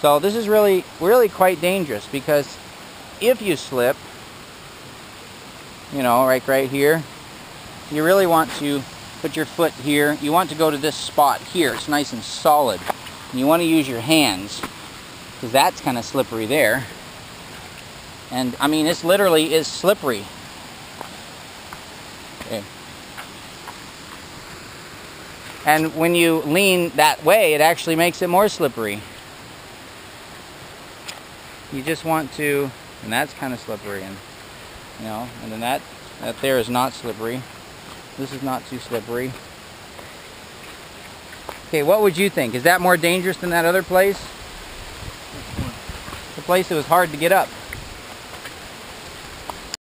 So this is really, really quite dangerous because if you slip, you know, like right here, you really want to put your foot here. You want to go to this spot here. It's nice and solid. And you want to use your hands because that's kind of slippery there. And I mean, this literally is slippery. Okay. And when you lean that way, it actually makes it more slippery. You just want to, and that's kind of slippery, and you know, and then that that there is not slippery. This is not too slippery. Okay, what would you think? Is that more dangerous than that other place? The place that was hard to get up.